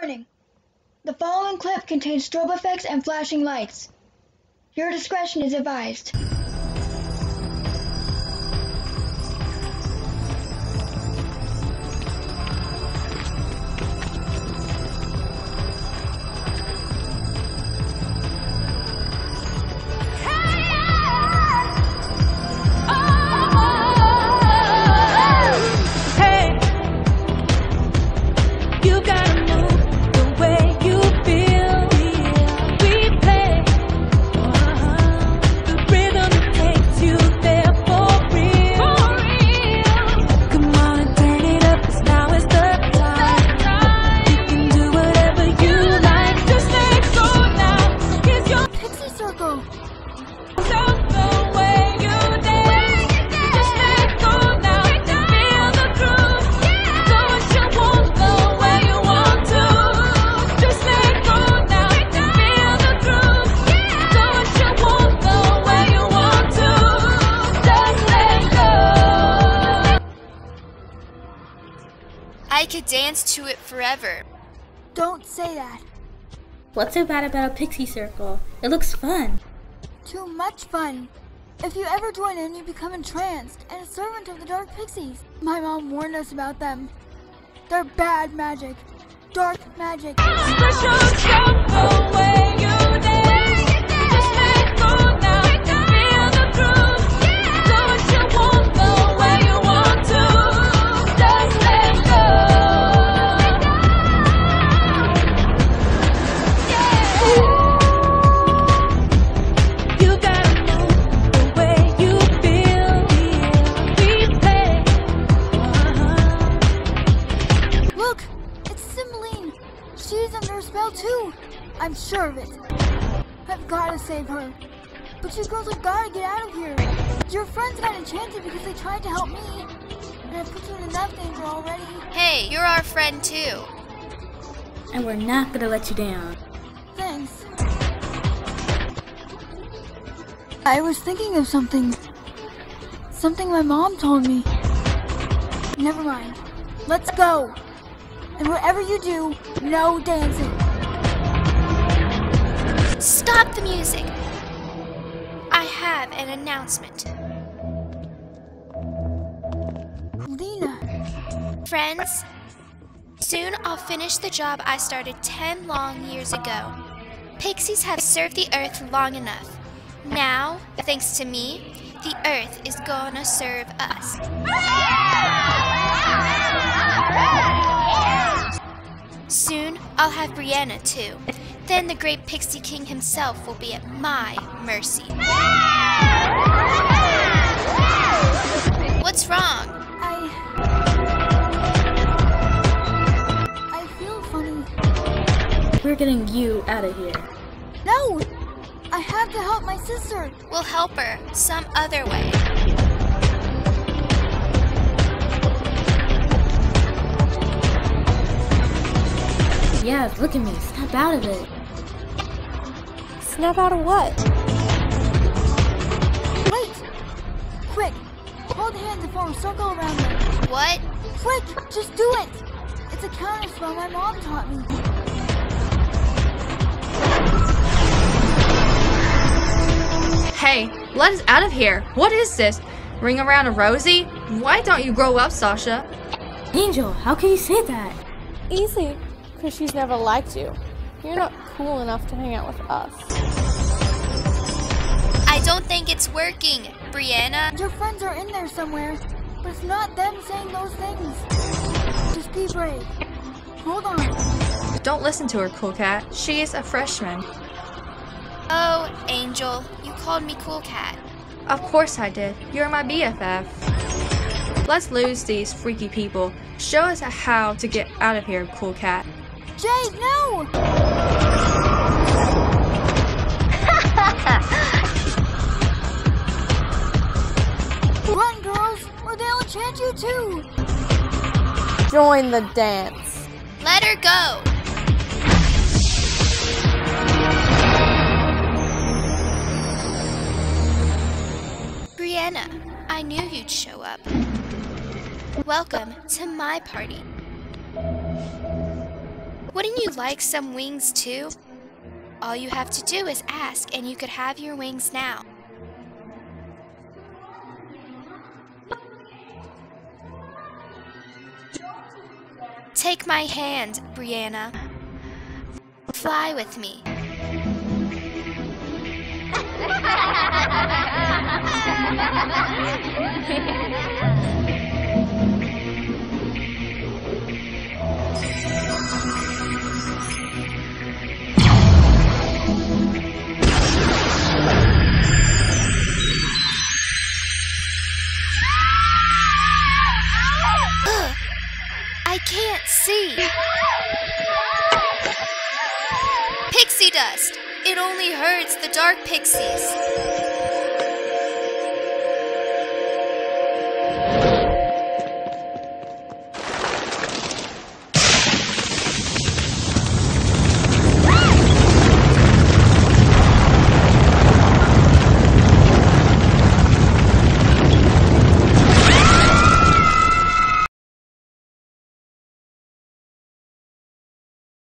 Warning. The following clip contains strobe effects and flashing lights. Your discretion is advised. I could dance to it forever. Don't say that. What's so bad about a pixie circle? It looks fun. Too much fun. If you ever join in, you become entranced and a servant of the Dark Pixies. My mom warned us about them. They're bad magic. Dark magic. Too! I'm sure of it. I've gotta save her. But you girls have gotta get out of here. Your friends got enchanted because they tried to help me. And I've put you in enough danger already. Hey, you're our friend too. And we're not gonna let you down. Thanks. I was thinking of something. Something my mom told me. Never mind. Let's go. And whatever you do, no dancing. Stop the music. I have an announcement. Lina. Friends, soon I'll finish the job I started 10 long years ago. Pixies have served the earth long enough. Now, thanks to me, the earth is gonna serve us. Soon, I'll have Breeana too. Then the great Pixie King himself will be at my mercy. What's wrong? I. I feel funny. We're getting you out of here. No! I have to help my sister. We'll help her some other way. Yeah, look at me. Snap out of it. Snap out of what? Wait! Quick! Hold hands and form a circle around them. What? Quick! Just do it! It's a counter spell my mom taught me. Hey, let us out of here. What is this? Ring around a rosy? Why don't you grow up, Sasha? Angel, how can you say that? Easy, because she's never liked you. You're not cool enough to hang out with us. I don't think it's working, Breeana. Your friends are in there somewhere, but it's not them saying those things. Just be brave. Hold on. Don't listen to her, Kool Kat. She is a freshman. Oh, Angel, you called me Kool Kat. Of course I did. You're my BFF. Let's lose these freaky people. Show us how to get out of here, Kool Kat. Jade, no! Run, girls, or they'll enchant you too! Join the dance. Let her go. Breeana, I knew you'd show up. Welcome to my party. Wouldn't you like some wings too? All you have to do is ask, and you could have your wings now. Take my hand, Breeana. Fly with me. can't see. Pixie dust. It only hurts the dark pixies.